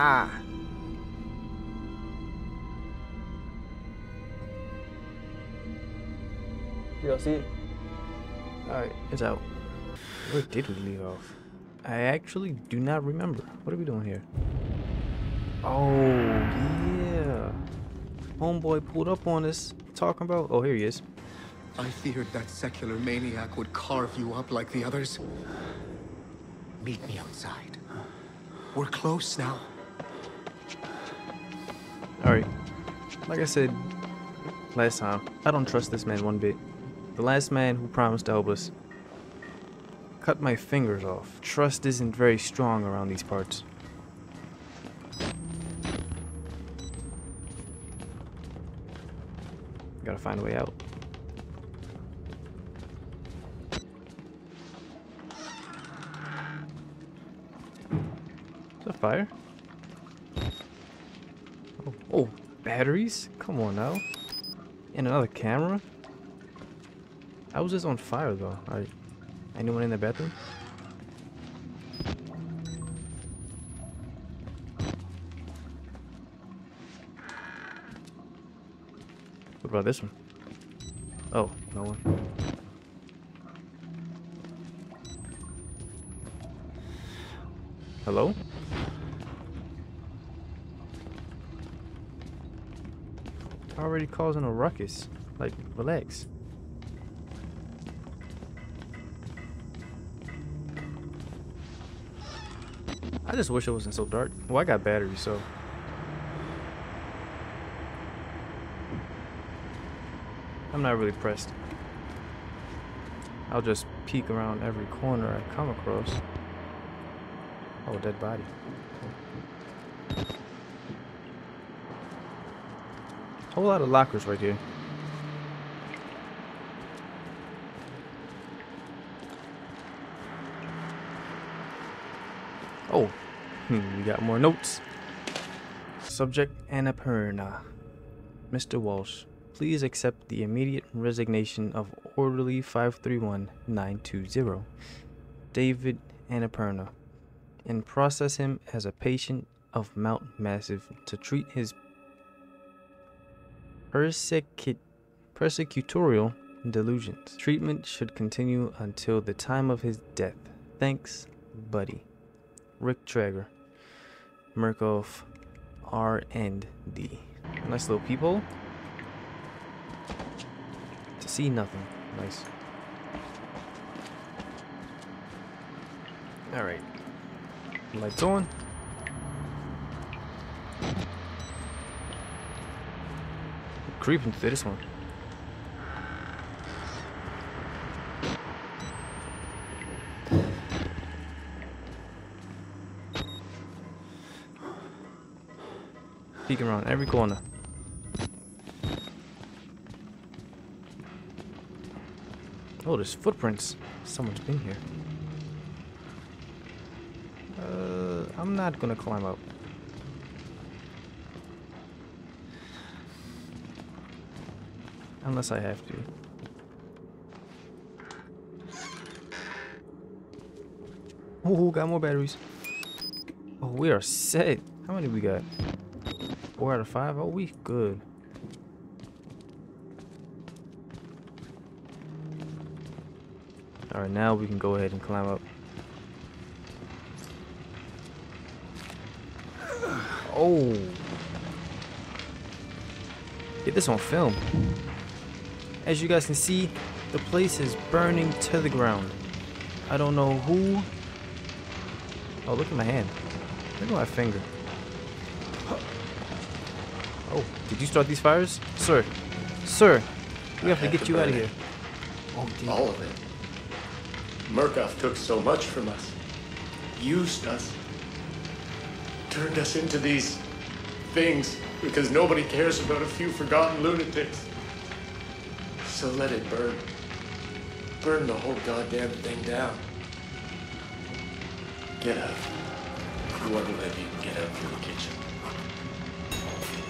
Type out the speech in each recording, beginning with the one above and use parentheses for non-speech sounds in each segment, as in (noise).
Ah. Y'all see it? Alright, it's out. Where did we leave off? I actually do not remember. What are we doing here? Oh, yeah. Homeboy pulled up on us talking about. Oh, here he is. I feared that secular maniac would carve you up like the others. Meet me outside. We're close now. Alright. Like I said last time, I don't trust this man one bit. The last man who promised to help us cut my fingers off. Trust isn't very strong around these parts. Gotta find a way out. Is that fire? Oh, oh, batteries? Come on now. And another camera? I was just on fire though? Alright. Anyone in the bathroom? What about this one? Oh, no one. Hello? Already causing a ruckus. Like, relax. I just wish it wasn't so dark. Well, I got batteries, so. I'm not really pressed. I'll just peek around every corner I come across. Oh, dead body. Whole lot of lockers right here. Oh, hmm, we got more notes. Subject Annapurna. Mr. Walsh, please accept the immediate resignation of Orderly 531920, David Annapurna, and process him as a patient of Mount Massive to treat his persecu- persecutorial delusions. Treatment should continue until the time of his death. Thanks, buddy. Rick Trager. Murkoff R and D. Nice little people. To see nothing. Nice. Alright. Lights on. Creeping through this one. Peeking around every corner. Oh, there's footprints. Someone's been here. Uh, I'm not gonna climb up. Unless I have to. Oh, got more batteries. Oh, we are set. How many we got? Four out of five? Oh, we good. Alright, now we can go ahead and climb up. Oh. Get this on film. As you guys can see, the place is burning to the ground. I don't know who. Oh, look at my hand. Look at my finger. Oh, did you start these fires? Sir. Sir. We have to get you out of here. Oh, dear. All of it. Murkoff took so much from us. Used us. Turned us into these things because nobody cares about a few forgotten lunatics. So let it burn. Burn the whole goddamn thing down. Get up. If you want to you get up from the kitchen.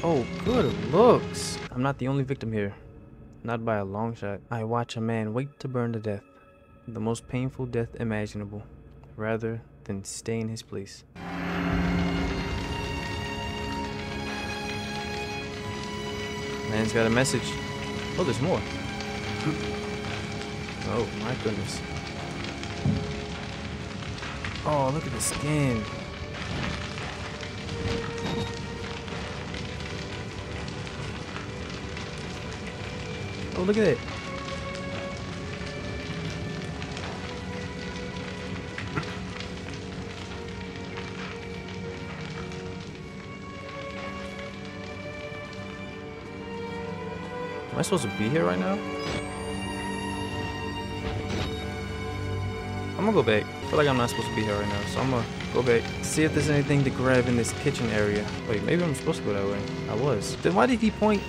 Oh, good looks. I'm not the only victim here. Not by a long shot. I watch a man wait to burn to death. The most painful death imaginable. Rather than stay in his place. Man's got a message. Oh, there's more. (laughs) Oh, my goodness. Oh, look at the skin. Oh, look at it. Am I supposed to be here right now? I'm gonna go back. I feel like I'm not supposed to be here right now, so I'm gonna go back. See if there's anything to grab in this kitchen area. Wait, maybe I'm supposed to go that way. I was. Then why did he point?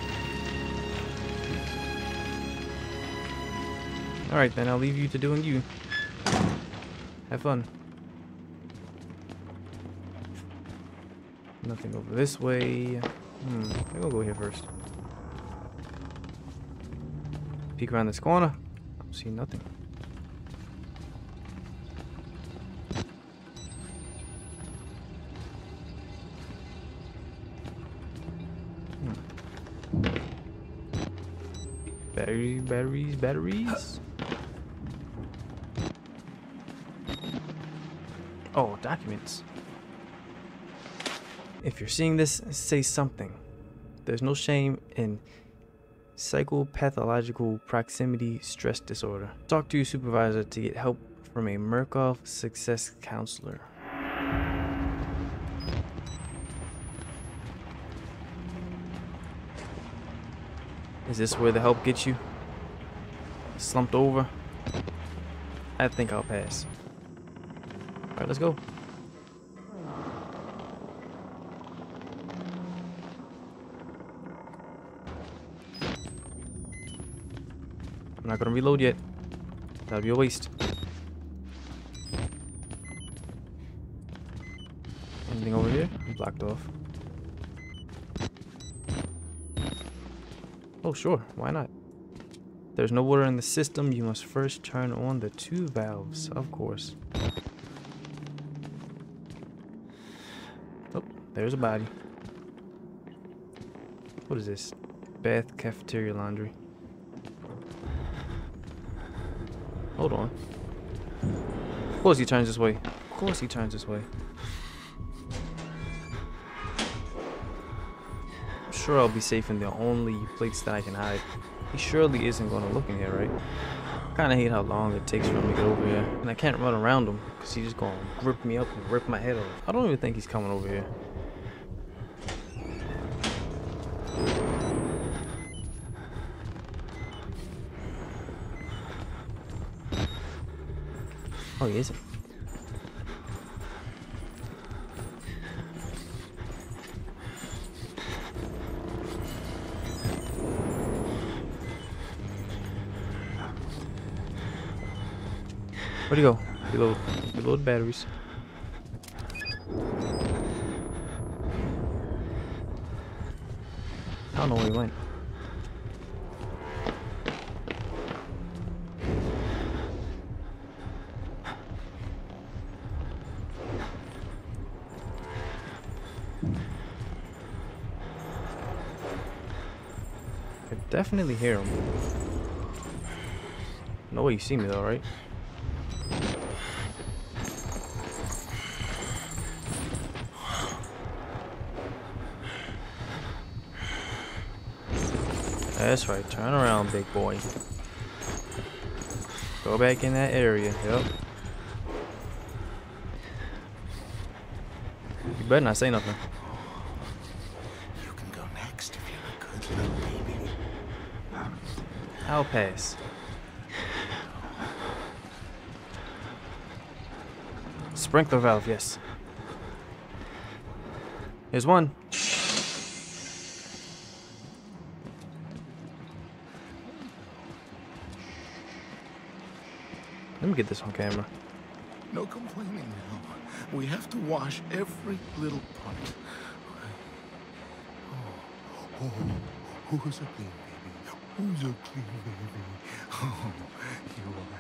Alright, then I'll leave you to doing you. Have fun. Nothing over this way. Hmm, I'm gonna go here first. Peek around this corner. Don't see nothing. Batteries, batteries. Oh, documents. If you're seeing this, say something. There's no shame in psychopathological proximity stress disorder. Talk to your supervisor to get help from a Murkoff success counselor. Is this where the help gets you? Slumped over? I think I'll pass. Alright, let's go. I'm not gonna reload yet. That'd be a waste. Anything over here? Blocked off. Oh, sure. Why not? There's no water in the system. You must first turn on the two valves. Of course. Oh, there's a body. What is this? Bath, cafeteria, laundry. Hold on. Of course he turns this way. Of course he turns this way. Sure I'll be safe in the only place that I can hide. He surely isn't going to look in here, right? I kind of hate how long it takes for him to get over here. And I can't run around him because he's just going to grip me up and rip my head off. I don't even think he's coming over here. Oh, he isn't. Where'd you go? Reload. Reload batteries. I don't know where he went. I definitely hear him. No way you see me though, right? That's right, turn around, big boy. Go back in that area, yep. You better not say nothing. You can go next if you're a good little baby. I'll pass. Sprinkler valve, yes. Here's one. Let me get this on camera. No complaining now. We have to wash every little part. Oh, oh, who's a clean baby? Who's a clean baby? Oh, you are.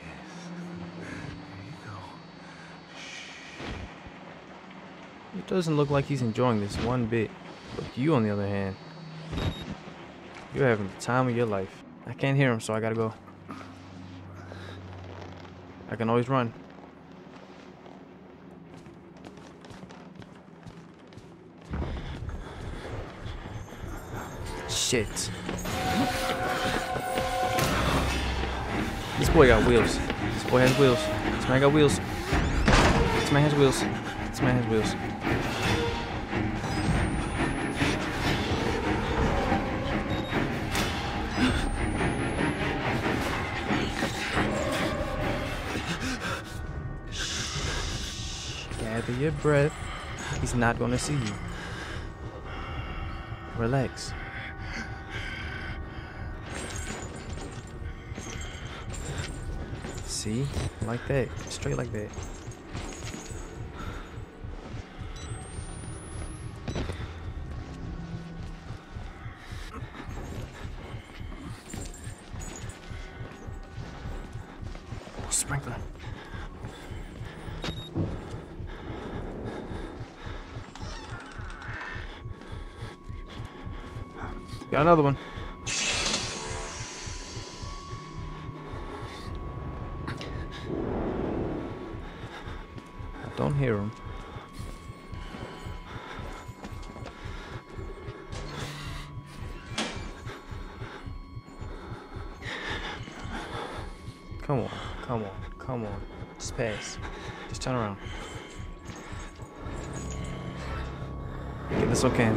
Yes. There you go. Shh. It doesn't look like he's enjoying this one bit. But you, on the other hand, You're having the time of your life. I can't hear him, so I gotta go. I can always run. Shit. This boy got wheels. This boy has wheels. This man got wheels. This man has wheels. This man has wheels. Your breath. He's not gonna see you. Relax. See? Like that. Straight like that. Oh, sprinkler. Another one. I don't hear him. Come on, come on, come on. Pass. Just turn around. Get this on cam.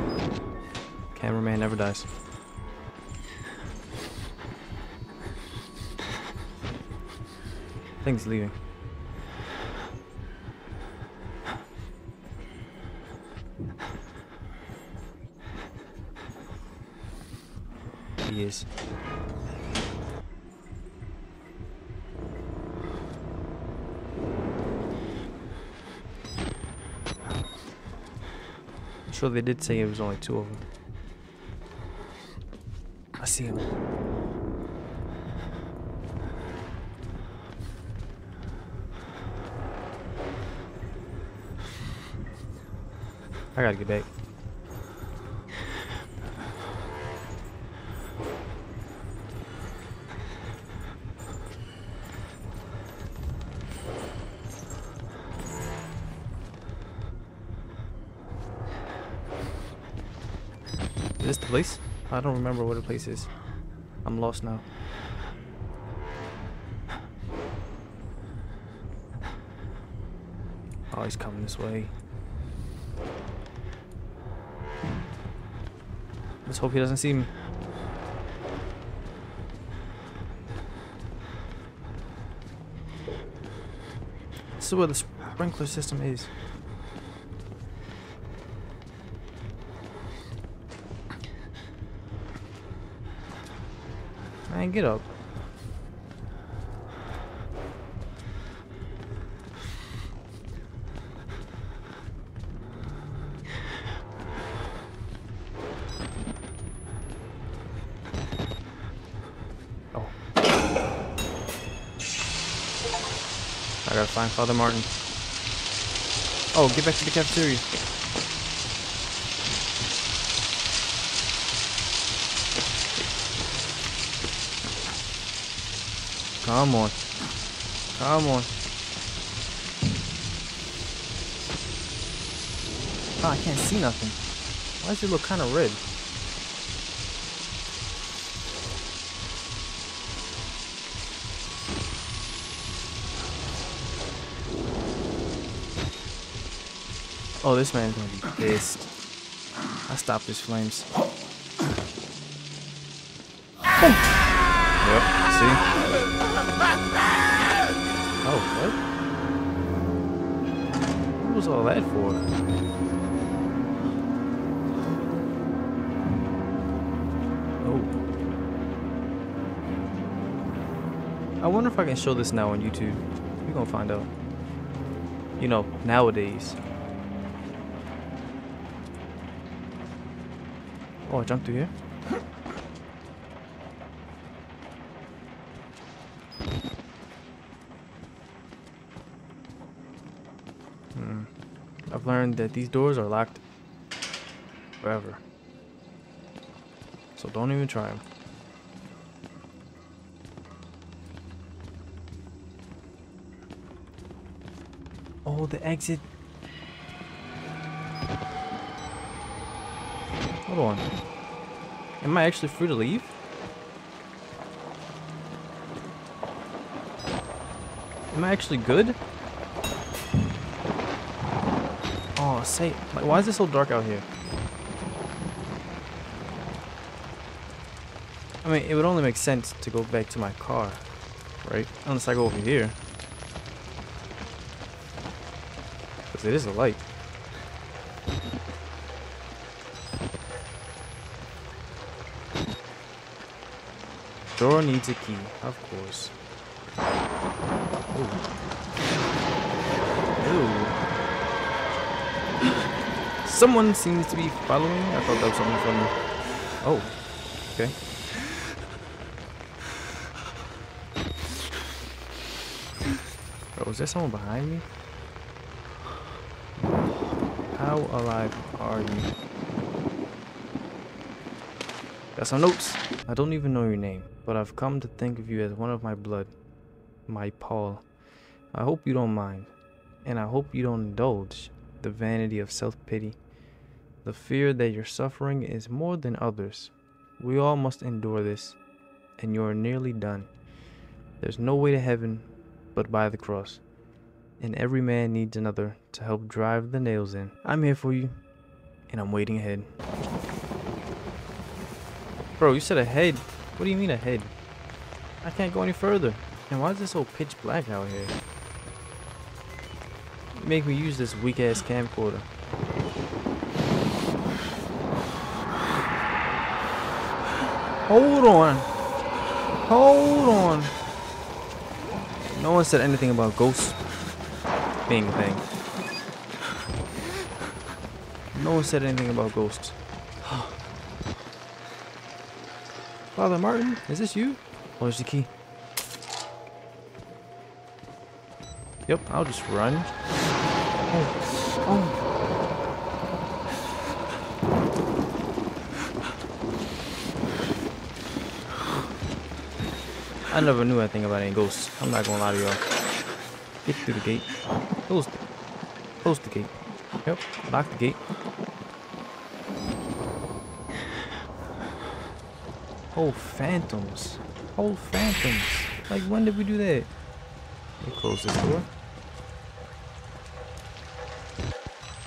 Cameraman never dies. He's leaving. He is. I'm sure they did say it was only two of them. I see him. I gotta get back. Is this the place? I don't remember what the place is. I'm lost now. Oh, he's coming this way. Let's hope he doesn't see me. This is where the sprinkler system is. Man, get up. Father Martin. Oh, get back to the cafeteria. Come on. Come on. Oh, I can't see nothing. Why does it look kind of red? Oh, this man's gonna be pissed. I stopped his flames. Yep, see? Oh, what? What was all that for? Oh. I wonder if I can show this now on YouTube. We're gonna find out. You know, nowadays. Oh, I jumped through here? Hmm. I've learned that these doors are locked forever. So So don't even try them. Oh, the exit. Hold on. Am I actually free to leave? Am I actually good? Oh, say, like, why is it so dark out here? I mean, it would only make sense to go back to my car, right? Unless I go over here. Because it is a light. Door needs a key, of course. Ooh. Ooh. Someone seems to be following. I thought that was someone from. Oh. Okay. Bro, is there someone behind me? How alive are you? Got some notes. I don't even know your name, but I've come to think of you as one of my blood. My Paul. I hope you don't mind, and I hope you don't indulge the vanity of self-pity. The fear that your suffering is more than others. We all must endure this, and you are nearly done. There's no way to heaven but by the cross, and every man needs another to help drive the nails in. I'm here for you, and I'm waiting ahead. Bro, you said ahead. What do you mean ahead? I can't go any further. And why is this so pitch black out here? You make me use this weak ass camcorder. Hold on. Hold on. No one said anything about ghosts being a thing. No one said anything about ghosts. Father Martin, is this you? Oh, there's the key. Yep, I'll just run. Oh, oh. I never knew anything about any ghosts. I'm not gonna lie to y'all. Get through the gate. Close the, close the gate. Yep, lock the gate. Oh, phantoms. Oh, phantoms. Like, when did we do that? Let me close this door.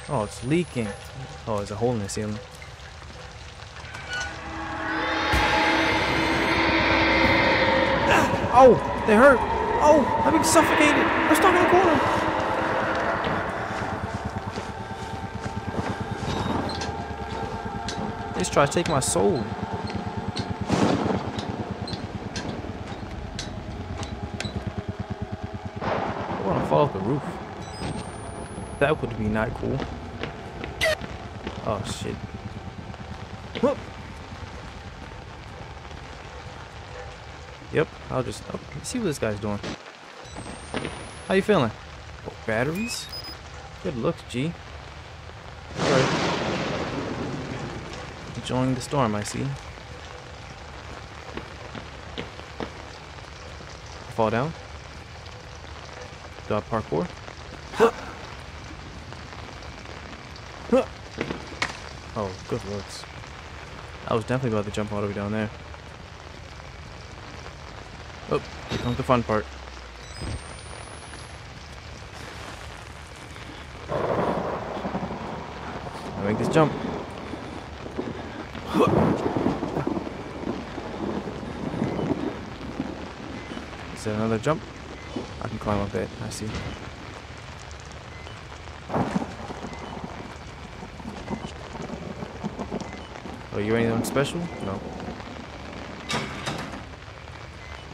Oh, it's leaking. Oh, there's a hole in the ceiling. Ah! Oh, they hurt. Oh, I'm being suffocated. I'm stuck in the corner. Just try to take my soul. Want to fall off the roof. That would be not cool. Oh shit. Whoop. Yep, I'll just oh, see what this guy's doing. How you feeling? Oh, batteries? Good looks, G. Alright. Enjoying the storm, I see. Fall down. Do I parkour? Oh, good looks. I was definitely about to jump all the way down there. Oh, here comes the fun part. I make this jump. Is there another jump? Climb up that. I see. Are you anything special? No.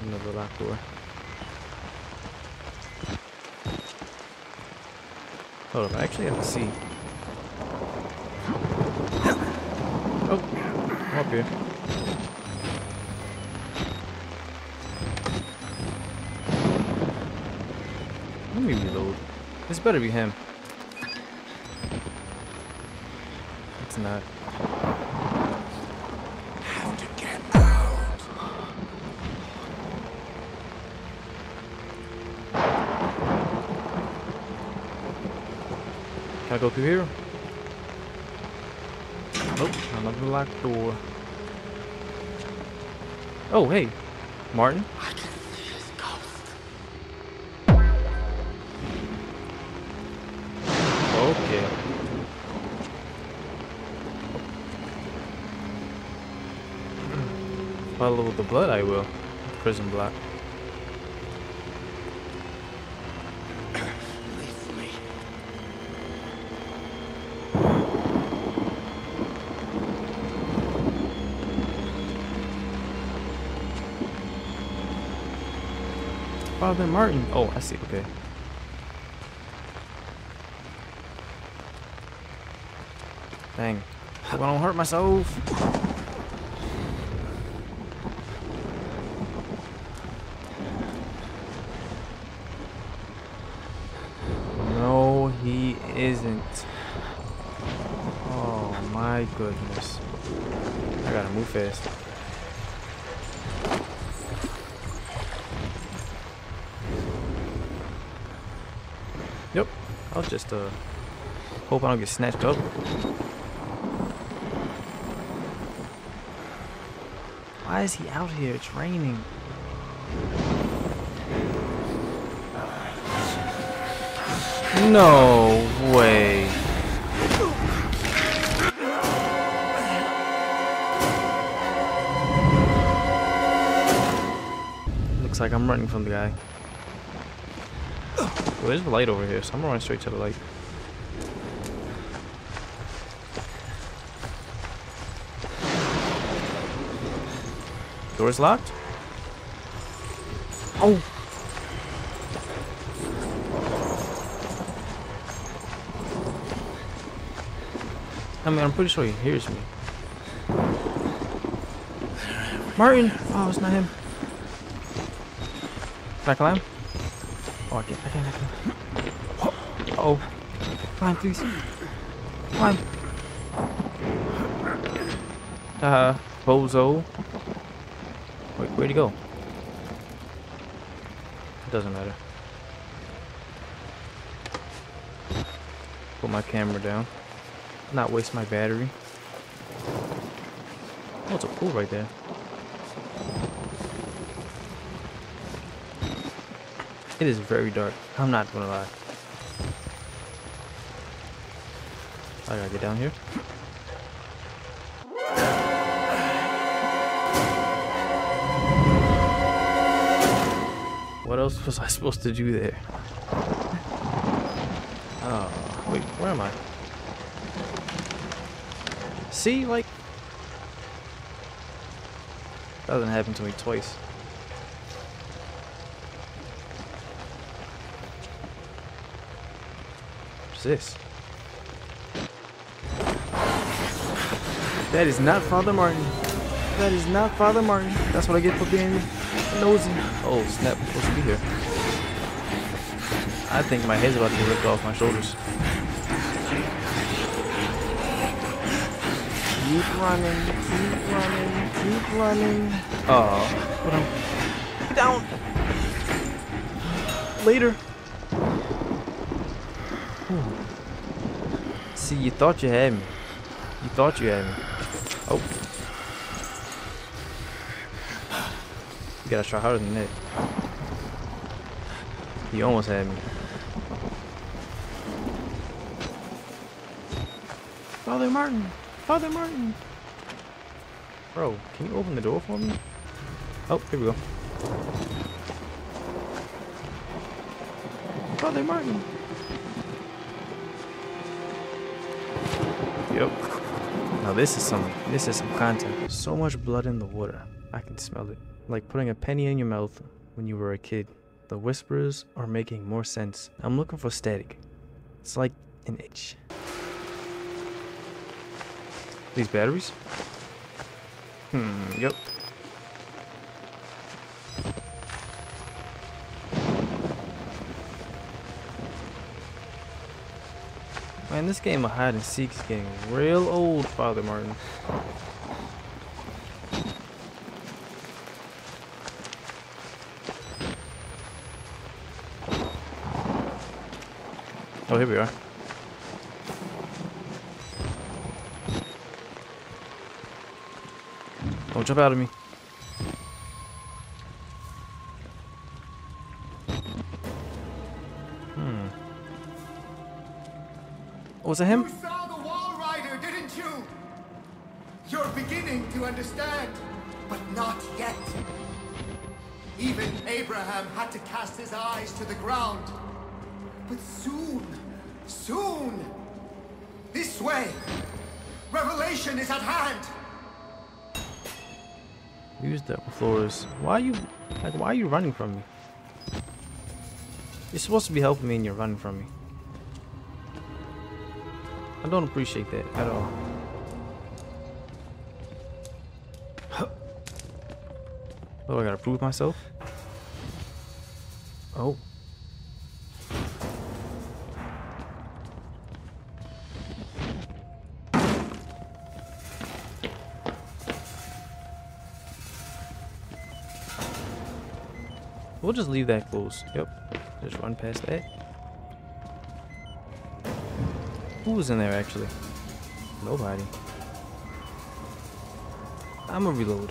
Another locked door. Hold on, I actually have to see. Oh, I'm up here. This better be him. It's not. Have to get out. Can I go through here? Nope, oh, another locked door. Oh, hey, Martin. I Follow the blood, I will. Prison block. (coughs) Father Martin. Oh, I see. Okay. Dang. I don't hurt myself. No, he isn't. Oh my goodness. I gotta move fast. Yep. I'll just uh hope I don't get snatched up. Why is he out here? It's raining. No way. Looks like I'm running from the guy. Oh, there's a light over here, so I'm gonna run straight to the light. Door's locked? Oh! I mean, I'm pretty sure he hears me. Martin! Oh, it's not him. Can I climb? Oh, I can't, I can't, I can't. Uh oh. Climb, please. Climb. Uh, bozo. Wait, where'd he go? It doesn't matter. Put my camera down. Not waste my battery. Oh, it's a pool right there. It is very dark. I'm not gonna lie. I gotta get down here. What else was I supposed to do there? Oh, wait, where am I? See, like, that doesn't happen to me twice. This? That is not Father Martin. That is not Father Martin. That's what I get for being nosy. Oh, snap. I'm supposed to be here. I think my head's about to get ripped off my shoulders. Keep running, keep running, keep running. Oh, am Get down! Later. See, you thought you had me. You thought you had me. Oh. You gotta try harder than that. You almost had me. Father Martin! Father Martin! Bro, can you open the door for me? Oh, here we go. Father Martin! Yep. Now this is some this is some content. So much blood in the water. I can smell it. Like putting a penny in your mouth when you were a kid. The whispers are making more sense. I'm looking for static. It's like an itch. These batteries? Hmm, yep. Man, this game of hide and seek is getting real old, Father Martin. Oh, here we are. Don't jump out of me. Was that him? You saw the Walrider, didn't you? You're beginning to understand, but not yet. Even Abraham had to cast his eyes to the ground. But soon, soon, this way, revelation is at hand. Use the floors. Why are you like why are you running from me? You're supposed to be helping me and you're running from me. I don't appreciate that at all. (gasps) Oh, I gotta prove myself? Oh. We'll just leave that closed. Yep. Just run past that. Who was in there actually? Nobody. I'ma reload.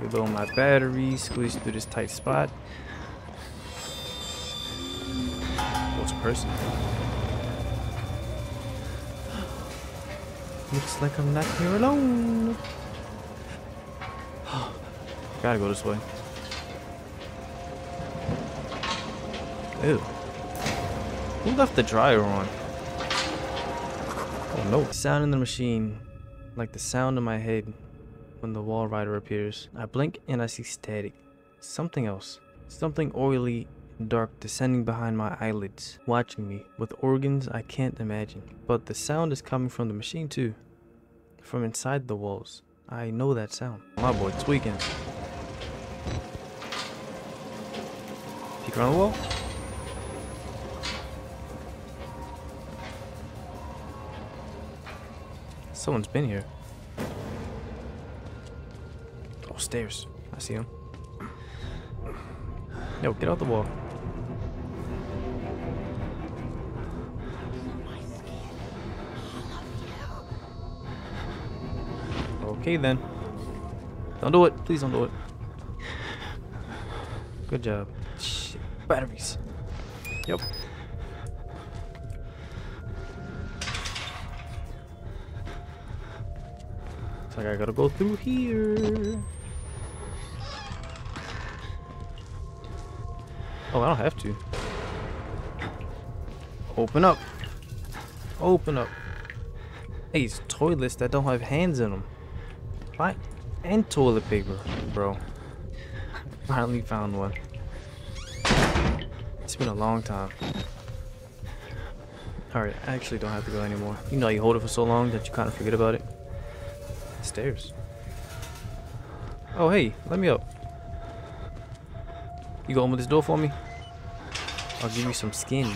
Reload my battery, squeeze through this tight spot. What's a person? Looks like I'm not here alone. (gasps) Gotta go this way. Ew. Who left the dryer on? Oh no. Sound in the machine. Like the sound in my head when the Walrider appears. I blink and I see static. Something else. Something oily and dark descending behind my eyelids, watching me with organs I can't imagine. But the sound is coming from the machine too. From inside the walls. I know that sound. My boy tweaking. Peek around the wall. Someone's been here. Oh, stairs. I see him. Yo, get out the wall. Okay then. Don't do it. Please don't do it. Good job. Shit. Batteries. Yep. Like I gotta go through here. Oh, I don't have to. Open up. Open up. Hey, it's toilets that don't have hands in them. What? And toilet paper, bro. (laughs) Finally found one. It's been a long time. Alright, I actually don't have to go anymore. You know you hold it for so long that you kind of forget about it. Oh, hey, let me up. You go open this door for me? I'll give you some skin.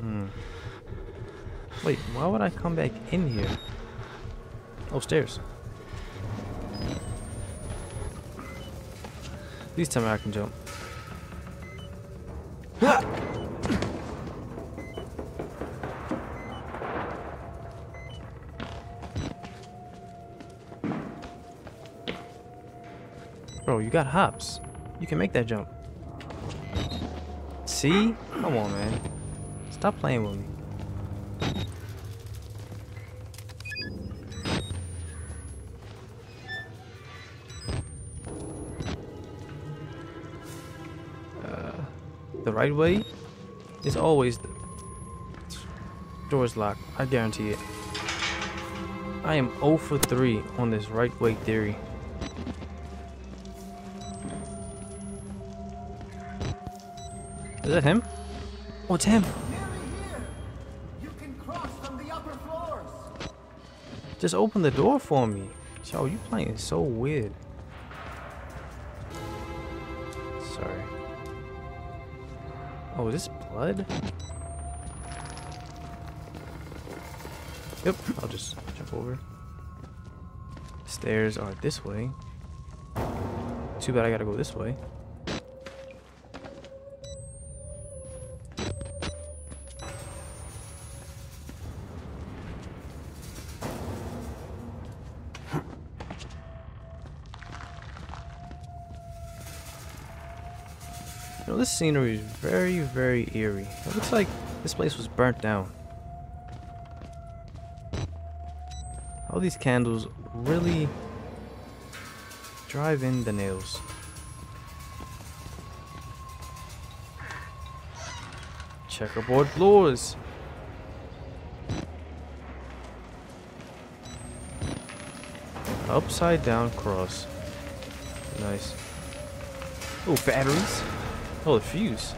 Hmm. Wait, why would I come back in here? Oh, stairs. Please tell me I can jump. You got hops. You can make that jump. See? Come on, man. Stop playing with me. Uh, the right way is always the door's locked. I guarantee it. I am 0 for 3 on this right way theory. Is that him? Oh, it's him. You can cross from the upper floors. Just open the door for me. Yo, you playing so weird. Sorry. Oh, is this blood? Yep, I'll just jump over. Stairs are this way. Too bad I gotta go this way. Scenery is very, very eerie. It looks like this place was burnt down. All these candles really drive in the nails. Checkerboard floors. Upside down cross. Nice. Oh, batteries. Oh, the fuse.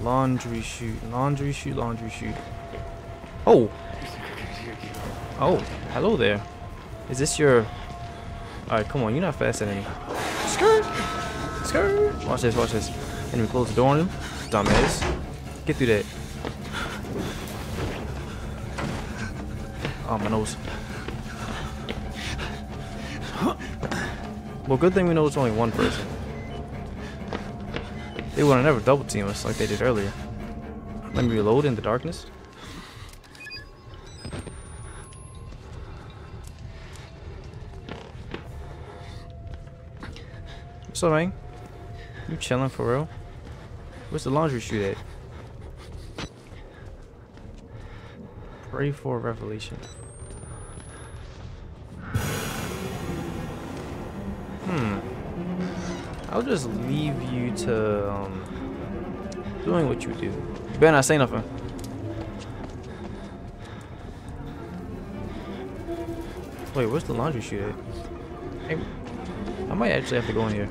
Laundry chute, laundry chute, laundry chute. Oh. Oh, hello there. Is this your... Alright, come on, you're not faster than me. Skirt! Skirt! Watch this, watch this. And we close the door on him. Dumbass. Get through that. Oh, my nose. Well, good thing we know it's only one person. They would have never double team us like they did earlier. Let me reload in the darkness. What's up, man? You chilling for real? Where's the laundry chute at? Pray for revelation. I'll just leave you to um, doing what you do. You better not say nothing. Wait, where's the laundry chute at? I might actually have to go in here.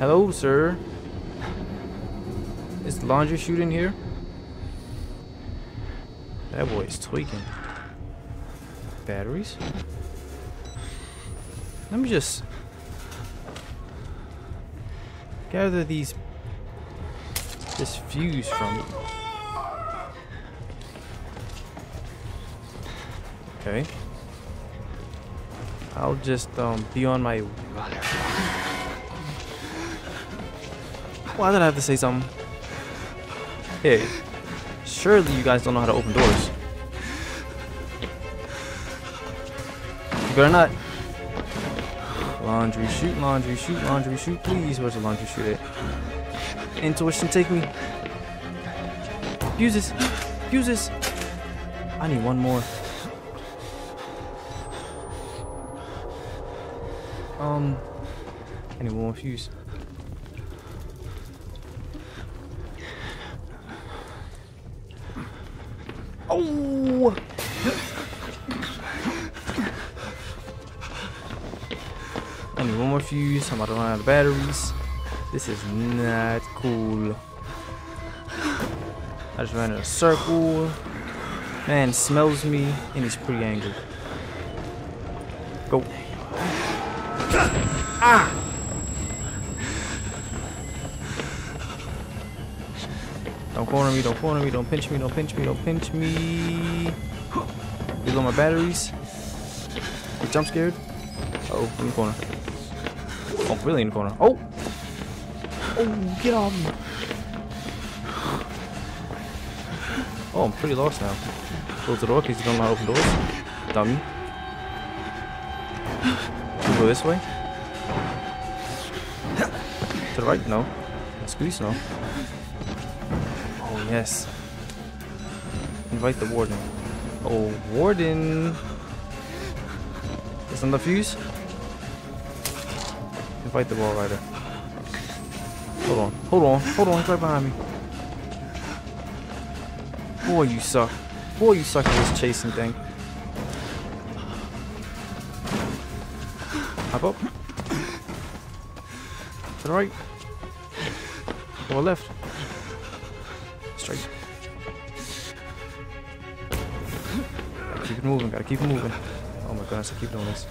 Hello, sir. Is the laundry chute in here? That boy is tweaking. Batteries? Let me just gather these this fuse from. Okay. I'll just um be on my Why did I have to say something? Hey, surely you guys don't know how to open doors. Better not. Laundry chute, laundry chute, laundry chute, Please, where's the laundry chute at? Intuition, take me. Use this. Use this. I need one more. Um, I need one more fuse. Fuse. I'm about to run out of batteries. This is not cool. I just ran in a circle. Man smells me and he's pretty angry. Go. Ah! Don't corner me, don't corner me, don't pinch me, don't pinch me, don't pinch me. Reload my batteries. You jump scared? Uh oh, in the corner. Oh, really in the corner. Oh! Oh, get off me. Oh, I'm pretty lost now. Close the door because you don't know how to open doors. Dummy. Go this way? To the right? No. Squeeze? No. Oh, yes. Invite the warden. Oh, warden. Is on the fuse? Invite the Walrider. Hold on, hold on, hold on, he's right behind me. Boy, you suck. Boy, you suck at this chasing thing. Hop up. To the right. Or left. Straight. Gotta keep it moving, gotta keep it moving. Oh my goodness, I keep doing this.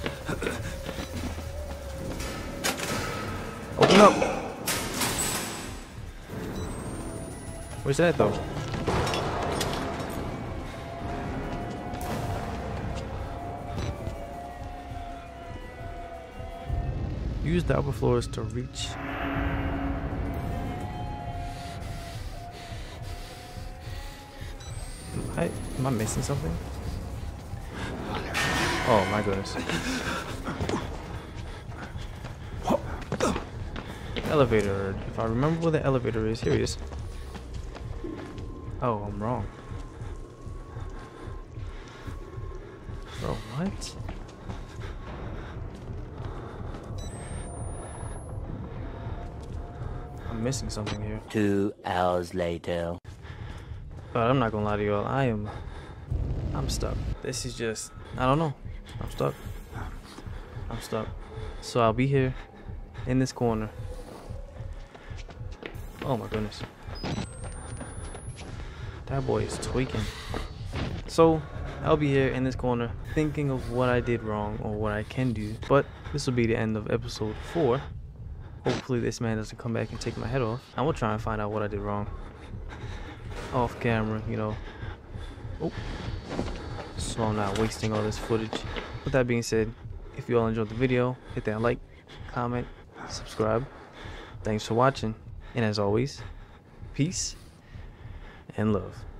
Where's that though? Use the upper floors to reach. I, am I missing something? Oh my goodness. Elevator. If I remember where the elevator is, here it is. Oh, I'm wrong. Bro, what? I'm missing something here. Two hours later. But I'm not gonna lie to y'all, I am I'm stuck. This is just I don't know. I'm stuck. I'm stuck. So I'll be here in this corner. Oh my goodness. That boy is tweaking. So I'll be here in this corner thinking of what I did wrong or what I can do. But this will be the end of episode 4. Hopefully this man doesn't come back and take my head off. I will try and find out what I did wrong. Off camera, you know. Oh. So I'm not wasting all this footage. With that being said, if you all enjoyed the video, hit that like, comment, subscribe. Thanks for watching. And as always, peace and love.